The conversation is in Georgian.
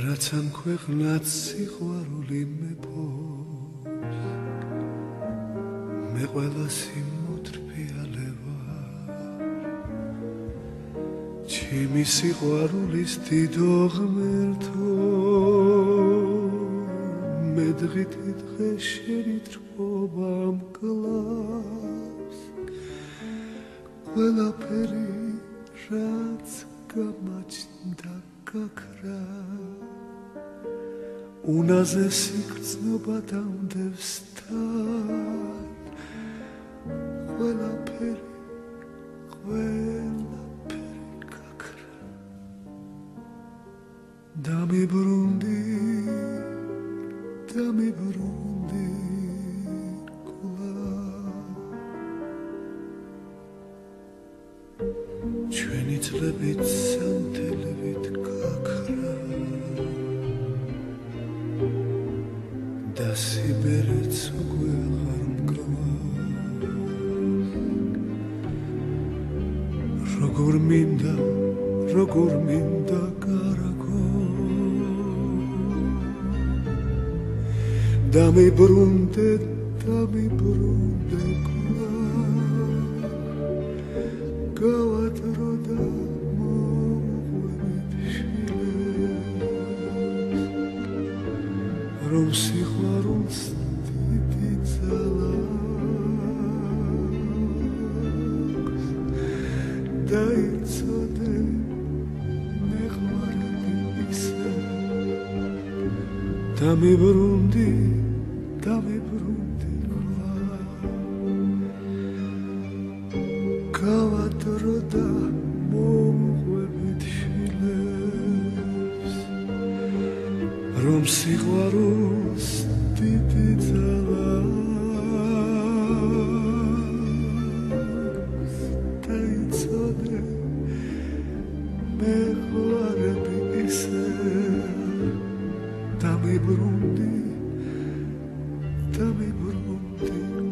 რაც ამ ქვეყნად სიყვარული მეფობს მე ყველა სიმოთრფიალება ჩემი სიყვარულის დიდო ღმერთო მე დღით დღე შენი თრობა მკლავს ყველაფერი რაც გამაჩნდა გაქრა უნაზე სიგრძნობა დამდევს თან ყველაფერი ყველაფერი გაქრა. დამიბრუნდი დამიბრუნდი ჩვენი წლებიც სანთელებით და სიბერეც უკვე აღარ მკრვა როგორ მინდა როგორ მინდა კარგო დამიბრუნდე დამიბრუნდე გავატრო რომ სიყვარულს დიდი ძალა დაიცოდე მე ხვარები ისე დამიბრუნდი გავატრო და მომღვებით რომ სიყვარულს დიდი ძალა დაიცოდე მეყვარები ისე დამიბრუნდი დამიბრუნდი